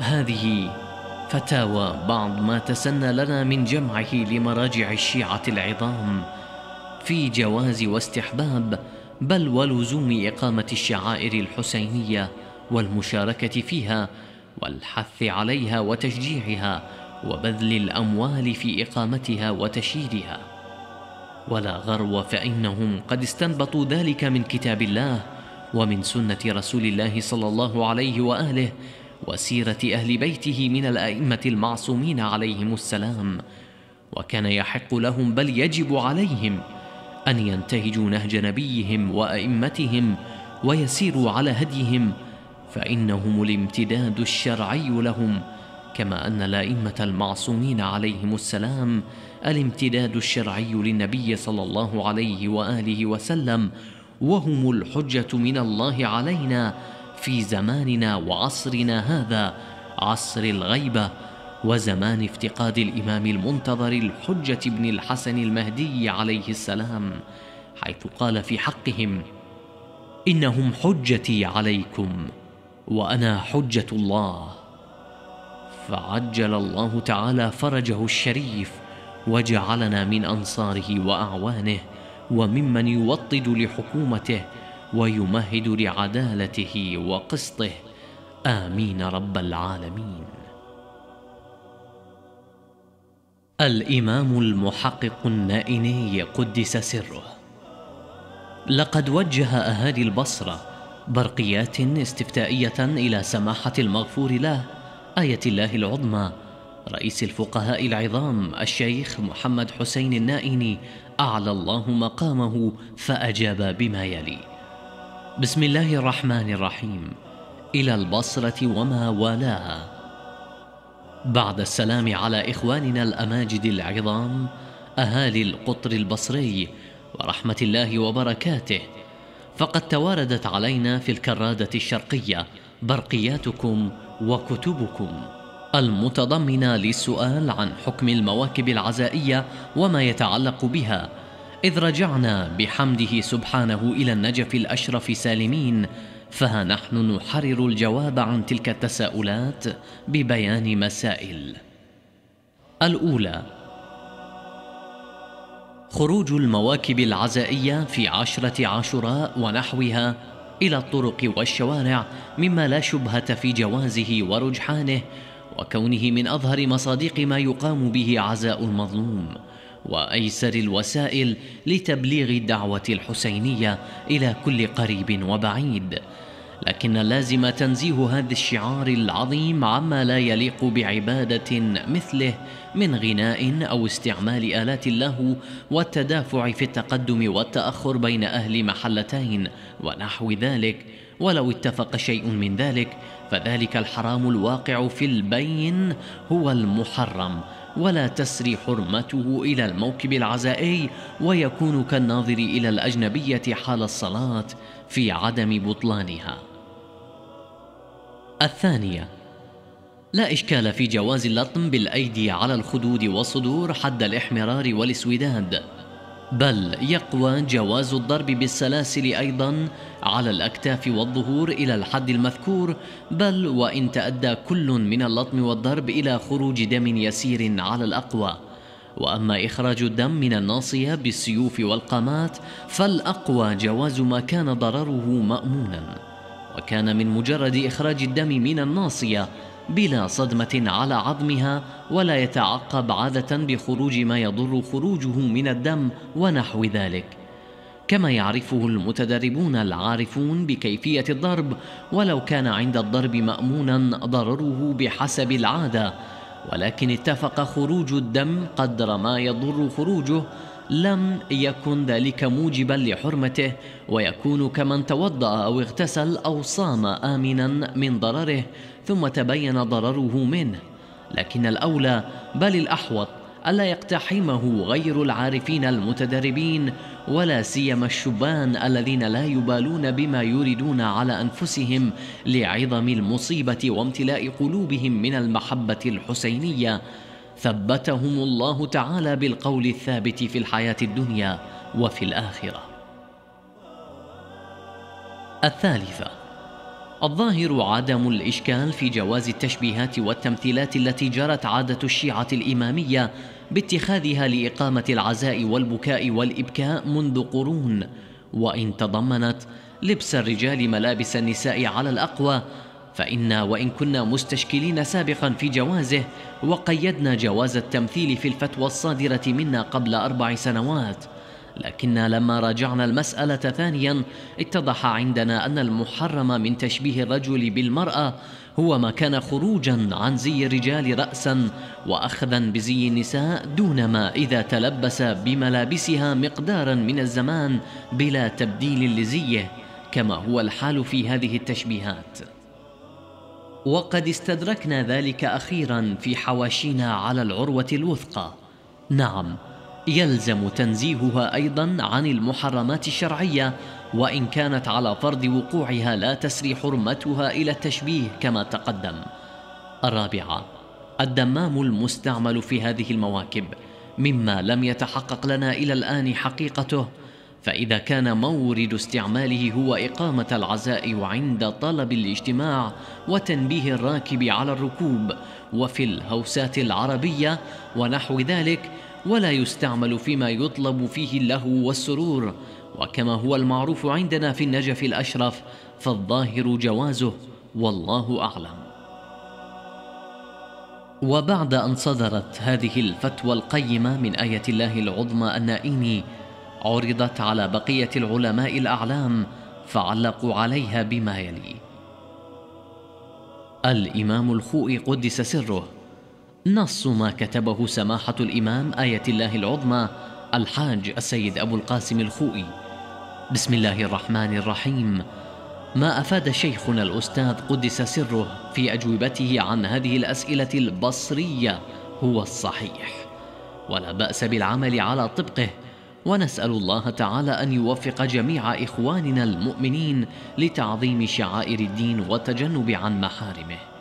هذه فتاوى بعض ما تسنى لنا من جمعه لمراجع الشيعة العظام في جواز واستحباب بل ولزوم إقامة الشعائر الحسينية والمشاركة فيها والحث عليها وتشجيعها وبذل الأموال في إقامتها وتشييدها. ولا غرو فإنهم قد استنبطوا ذلك من كتاب الله ومن سنة رسول الله صلى الله عليه وآله وسيرة أهل بيته من الأئمة المعصومين عليهم السلام وكان يحق لهم بل يجب عليهم أن ينتهجوا نهج نبيهم وأئمتهم ويسيروا على هديهم فإنهم الامتداد الشرعي لهم كما أن الأئمة المعصومين عليهم السلام الامتداد الشرعي للنبي صلى الله عليه وآله وسلم وهم الحجة من الله علينا في زماننا وعصرنا هذا عصر الغيبة وزمان افتقاد الإمام المنتظر الحجة بن الحسن المهدي عليه السلام حيث قال في حقهم إنهم حجتي عليكم وأنا حجة الله. فعجل الله تعالى فرجه الشريف وجعلنا من أنصاره وأعوانه وممن يوطد لحكومته ويمهد لعدالته وقسطه. آمين رب العالمين. الإمام المحقق النائني قدس سره. لقد وجه أهالي البصرة برقيات استفتائية إلى سماحة المغفور له آية الله العظمى. رئيس الفقهاء العظام الشيخ محمد حسين النائني أعلى الله مقامه فأجاب بما يلي. بسم الله الرحمن الرحيم. إلى البصرة وما والاها. بعد السلام على إخواننا الأماجد العظام أهالي القطر البصري ورحمة الله وبركاته. فقد تواردت علينا في الكرادة الشرقية برقياتكم وكتبكم. المتضمنة للسؤال عن حكم المواكب العزائية وما يتعلق بها إذ رجعنا بحمده سبحانه إلى النجف الأشرف سالمين فها نحن نحرر الجواب عن تلك التساؤلات ببيان مسائل. الأولى خروج المواكب العزائية في عشرة عاشوراء ونحوها إلى الطرق والشوارع مما لا شبهة في جوازه ورجحانه وكونه من أظهر مصادق ما يقام به عزاء المظلوم. وأيسر الوسائل لتبليغ الدعوة الحسينية إلى كل قريب وبعيد. لكن اللازم تنزيه هذا الشعار العظيم عما لا يليق بعبادة مثله من غناء أو استعمال آلات اللهو والتدافع في التقدم والتأخر بين أهل محلتين ونحو ذلك. ولو اتفق شيء من ذلك فذلك الحرام الواقع في البين هو المحرم. ولا تسري حرمته إلى الموكب العزائي ويكون كالناظر إلى الأجنبية حال الصلاة في عدم بطلانها. الثانية لا إشكال في جواز اللطم بالأيدي على الخدود والصدور حد الإحمرار والإسوداد. بل يقوى جواز الضرب بالسلاسل أيضا على الأكتاف والظهور إلى الحد المذكور بل وإن تأدى كل من اللطم والضرب إلى خروج دم يسير على الأقوى. وأما إخراج الدم من الناصية بالسيوف والقامات فالأقوى جواز ما كان ضرره مامونا. وكان من مجرد إخراج الدم من الناصية بلا صدمة على عظمها ولا يتعقب عادة بخروج ما يضر خروجه من الدم ونحو ذلك. كما يعرفه المتدربون العارفون بكيفية الضرب ولو كان عند الضرب مأمونا ضرره بحسب العادة. ولكن اتفق خروج الدم قدر ما يضر خروجه لم يكن ذلك موجبا لحرمته ويكون كمن توضأ أو اغتسل أو صام امنا من ضرره. ثم تبين ضرره منه. لكن الأولى بل الأحوط ألا يقتحمه غير العارفين المتدربين ولا سيما الشبان الذين لا يبالون بما يريدون على أنفسهم لعظم المصيبة وامتلاء قلوبهم من المحبة الحسينية. ثبتهم الله تعالى بالقول الثابت في الحياة الدنيا وفي الآخرة. الثالثة الظاهر عدم الإشكال في جواز التشبيهات والتمثيلات التي جرت عادة الشيعة الإمامية باتخاذها لإقامة العزاء والبكاء والإبكاء منذ قرون. وإن تضمنت لبس الرجال ملابس النساء على الأقوى فإنا وإن كنا مستشكلين سابقا في جوازه وقيدنا جواز التمثيل في الفتوى الصادرة منا قبل أربع سنوات. لكن لما راجعنا المسألة ثانيا اتضح عندنا أن المحرم من تشبيه الرجل بالمرأة هو ما كان خروجا عن زي الرجال رأسا وأخذا بزي النساء دون ما إذا تلبس بملابسها مقدارا من الزمان بلا تبديل لزيه كما هو الحال في هذه التشبيهات. وقد استدركنا ذلك أخيرا في حواشينا على العروة الوثقى. نعم يلزم تنزيهها أيضا عن المحرمات الشرعية وإن كانت على فرض وقوعها لا تسري حرمتها إلى التشبيه كما تقدم. الرابعة الدمام المستعمل في هذه المواكب. مما لم يتحقق لنا إلى الآن حقيقته فإذا كان مورد استعماله هو إقامة العزاء عند طلب الاجتماع وتنبيه الراكب على الركوب وفي الهوسات العربية ونحو ذلك ولا يستعمل فيما يطلب فيه اللهو والسرور وكما هو المعروف عندنا في النجف الأشرف فالظاهر جوازه والله أعلم. وبعد أن صدرت هذه الفتوى القيمة من آية الله العظمى النائم عرضت على بقية العلماء الأعلام فعلقوا عليها بما يلي. الإمام الخوئي قدس سره نص ما كتبه سماحة الإمام آية الله العظمى الحاج السيد أبو القاسم الخوئي. بسم الله الرحمن الرحيم. ما أفاد شيخنا الأستاذ قدس سره في أجوبته عن هذه الأسئلة البصرية هو الصحيح. ولا بأس بالعمل على طبقه ونسأل الله تعالى أن يوفق جميع إخواننا المؤمنين لتعظيم شعائر الدين والتجنب عن محارمه.